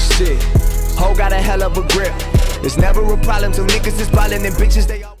Shit, Ho got a hell of a grip. It's never a problem till niggas is ballin' and bitches they all.